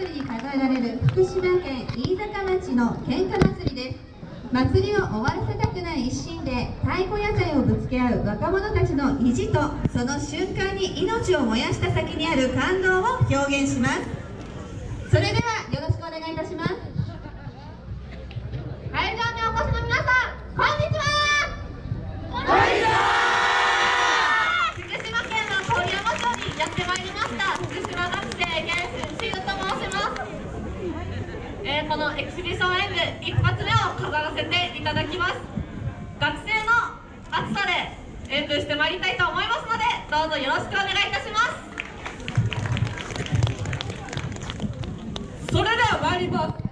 祭りに数えられる福島県飯坂町の喧嘩祭りです祭りを終わらせたくない一心で太鼓屋台をぶつけ合う若者たちの意地とその瞬間に命を燃やした先にある感動を表現します。それではよろしくお願いいたします会場にお越しの皆さんこんにちは福島県の郡山町にやってまいりました福島学生原春しゆと申します、えーこのエキシビション演舞一発目を飾らせていただきます。学生の暑さで演舞してまいりたいと思いますのでどうぞよろしくお願いいたします。それでは参ります。